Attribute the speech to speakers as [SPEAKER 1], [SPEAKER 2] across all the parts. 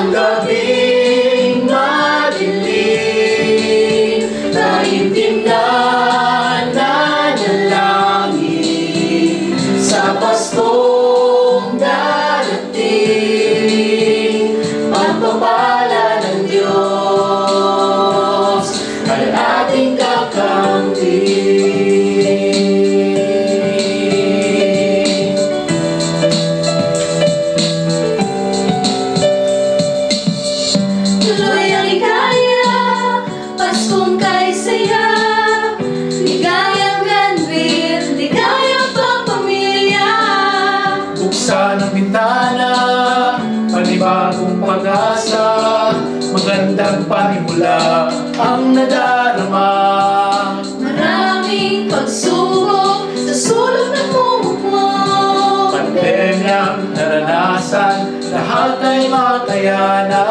[SPEAKER 1] Isang gabing pag-asa, magandang panimula ang nadarama.
[SPEAKER 2] Maraming pagsubok sa sulok ng mundo
[SPEAKER 1] Pandemyang naranasan, lahat ay makayanan.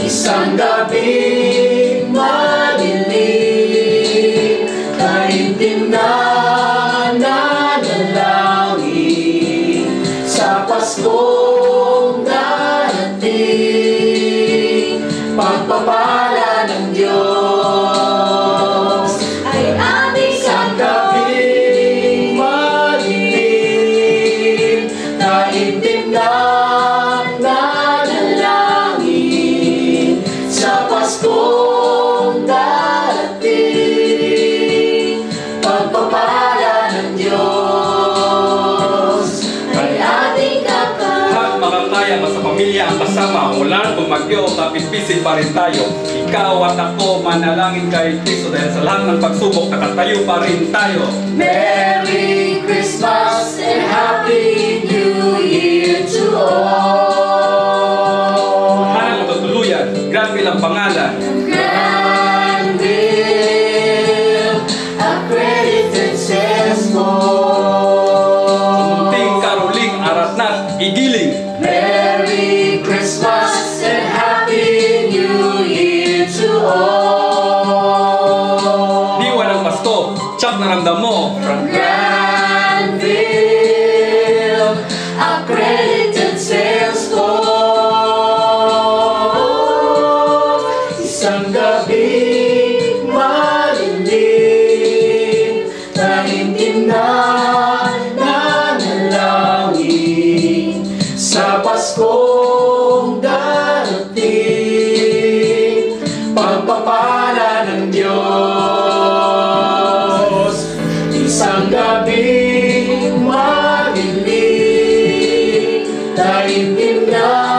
[SPEAKER 1] Isang gabing madilim, kaintim na nanalangin Pagpapala ng Diyos.
[SPEAKER 2] Ay ating
[SPEAKER 1] Isang gabing madilim Naintim na nanalangin. Sa Paskong darating Pagpapala ng Diyos
[SPEAKER 3] pamilya ang kasama mula nung magyo kapipisin pa rin tayo. Ikaw at ako manalangin kay Kristo dahil sa lahat ng pagsubok nakatayo pa rin tayo.
[SPEAKER 1] Merry Christmas Merry Christmas and Happy New Year to all.
[SPEAKER 3] Diwa ng Pasko, tsak na ramdam mo.
[SPEAKER 1] From Granville, a credit Darin Dinda